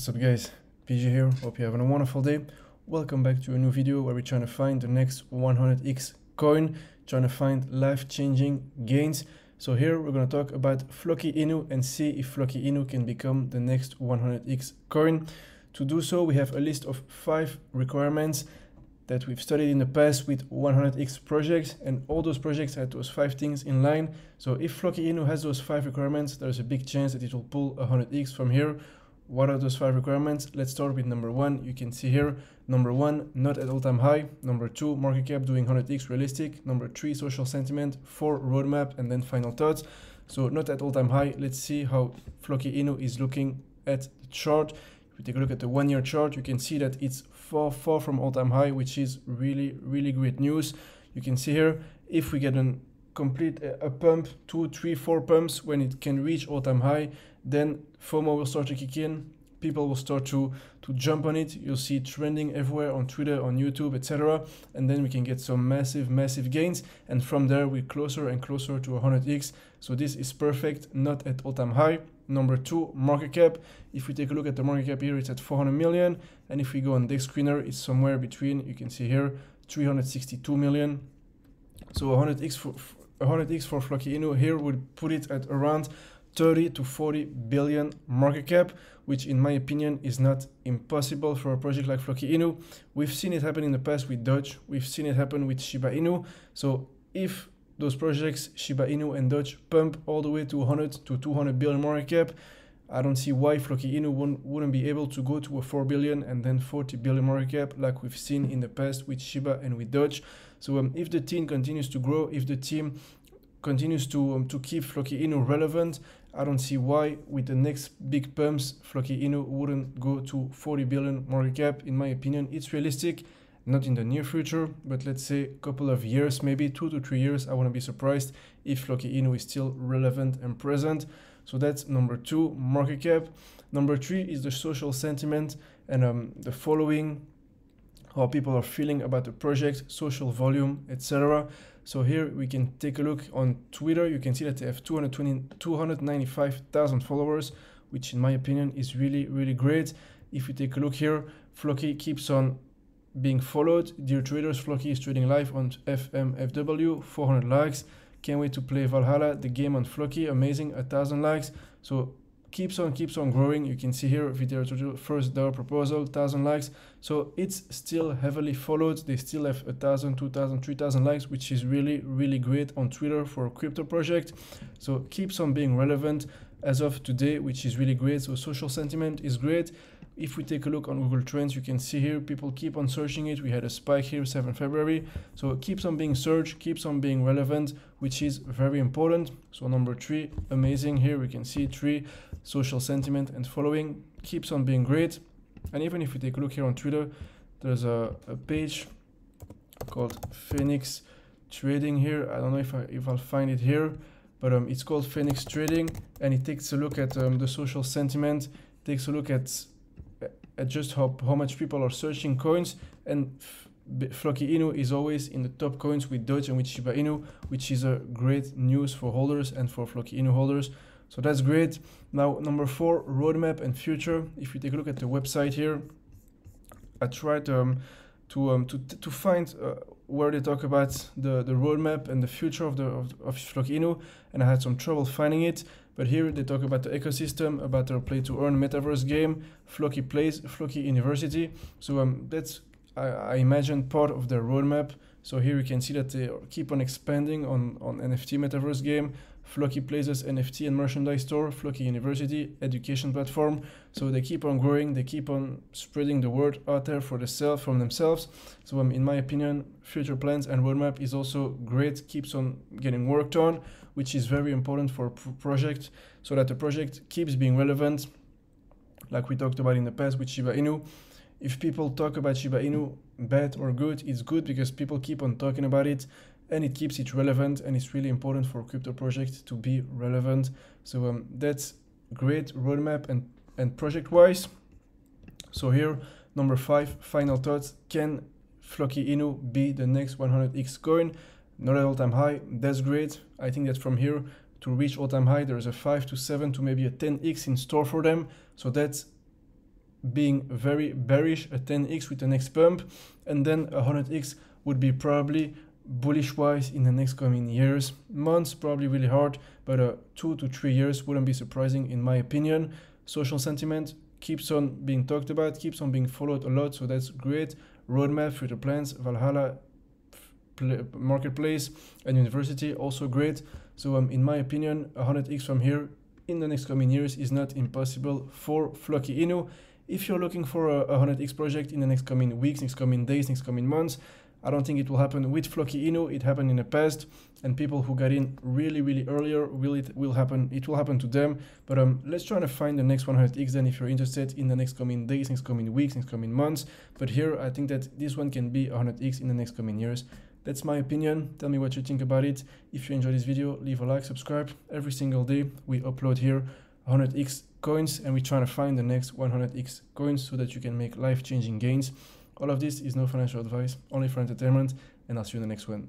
What's up guys, PG here, hope you're having a wonderful day. Welcome back to a new video where we're trying to find the next 100x coin, trying to find life-changing gains. So here we're going to talk about Floki Inu and see if Floki Inu can become the next 100x coin. To do so, we have a list of five requirements that we've studied in the past with 100x projects and all those projects had those five things in line. So if Floki Inu has those five requirements, there's a big chance that it will pull 100x from here what are those five requirements? Let's start with number one. You can see here, number one, not at all-time high. Number two, market cap doing 100x realistic. Number three, social sentiment. Four, roadmap, and then final thoughts. So not at all-time high. Let's see how Floki Inu is looking at the chart. If we take a look at the one-year chart, you can see that it's far, far from all-time high, which is really, really great news. You can see here, if we get an complete a pump, two, three, four pumps, when it can reach all-time high, then FOMO will start to kick in. People will start to to jump on it. You'll see trending everywhere on Twitter, on YouTube, etc. And then we can get some massive, massive gains. And from there, we're closer and closer to 100x. So this is perfect, not at all-time high. Number two, market cap. If we take a look at the market cap here, it's at 400 million. And if we go on Dex Screener, it's somewhere between, you can see here, 362 million. So 100x for 100x for Floki Inu here would put it at around 30 to 40 billion market cap, which in my opinion is not impossible for a project like Floki Inu. We've seen it happen in the past with Doge, we've seen it happen with Shiba Inu. So if those projects, Shiba Inu and Doge, pump all the way to 100 to 200 billion market cap, I don't see why Floki Inu wouldn't be able to go to a 4 billion and then 40 billion market cap like we've seen in the past with Shiba and with Doge. So um, if the team continues to grow, if the team continues to um, to keep Floki Inu relevant, I don't see why with the next big pumps Floki Inu wouldn't go to 40 billion market cap. In my opinion, it's realistic, not in the near future, but let's say a couple of years, maybe two to three years. I wouldn't be surprised if Floki Inu is still relevant and present. So that's number two, market cap. Number three is the social sentiment and um, the following how people are feeling about the project, social volume, etc. So here we can take a look on Twitter. You can see that they have 220, 295,000 followers, which in my opinion is really, really great. If you take a look here, Floki keeps on being followed. Dear traders, Floki is trading live on FMFW, 400 likes. Can't wait to play Valhalla, the game on Floki, amazing, 1,000 likes. So keeps on keeps on growing you can see here video tutorial first DAO proposal 1000 likes so it's still heavily followed they still have a thousand two thousand three thousand likes which is really really great on twitter for a crypto project so keeps on being relevant as of today which is really great so social sentiment is great if we take a look on Google Trends, you can see here people keep on searching it. We had a spike here 7 February. So it keeps on being searched, keeps on being relevant, which is very important. So number three, amazing here. We can see three, social sentiment and following keeps on being great. And even if we take a look here on Twitter, there's a, a page called Phoenix Trading here. I don't know if, I, if I'll find it here, but um, it's called Phoenix Trading and it takes a look at um, the social sentiment, takes a look at at just how, how much people are searching coins and Floki Inu is always in the top coins with Doge and with Shiba Inu, which is a great news for holders and for Floki Inu holders. So that's great. Now, number four, roadmap and future. If you take a look at the website here, I tried um, to, um, to, to find uh, where they talk about the, the roadmap and the future of the of, of Floki Inu, and I had some trouble finding it. But here they talk about the ecosystem, about their play to earn metaverse game, Floki Plays, Floki University. So um, that's I, I imagine part of their roadmap. So here you can see that they keep on expanding on, on NFT metaverse game, Floki Places NFT and merchandise store, Floki University education platform. So they keep on growing, they keep on spreading the word out there for the themselves, from themselves. So um, in my opinion, future plans and roadmap is also great, keeps on getting worked on, which is very important for project so that the project keeps being relevant, like we talked about in the past with Shiba Inu. If people talk about Shiba Inu, bad or good, it's good because people keep on talking about it and it keeps it relevant and it's really important for crypto project to be relevant. So um, that's great roadmap and, and project wise. So here, number five, final thoughts. Can Floki Inu be the next 100x coin? Not at all-time high, that's great. I think that from here to reach all-time high, there's a 5 to 7 to maybe a 10x in store for them. So that's being very bearish, a 10x with the next pump, and then a 100x would be probably bullish wise in the next coming years. Months probably really hard, but uh, two to three years wouldn't be surprising in my opinion. Social sentiment keeps on being talked about, keeps on being followed a lot, so that's great. Roadmap, future plans, Valhalla, marketplace, and university also great. So um, in my opinion, 100x from here in the next coming years is not impossible for Floki Inu. If you're looking for a, a 100x project in the next coming weeks, next coming days, next coming months, I don't think it will happen with Floki Inu. It happened in the past, and people who got in really, really earlier will it will happen. It will happen to them. But um, let's try to find the next 100x. Then, if you're interested in the next coming days, next coming weeks, next coming months. But here, I think that this one can be 100x in the next coming years. That's my opinion. Tell me what you think about it. If you enjoyed this video, leave a like, subscribe. Every single day we upload here 100x coins and we're trying to find the next 100x coins so that you can make life-changing gains. All of this is no financial advice, only for entertainment, and I'll see you in the next one.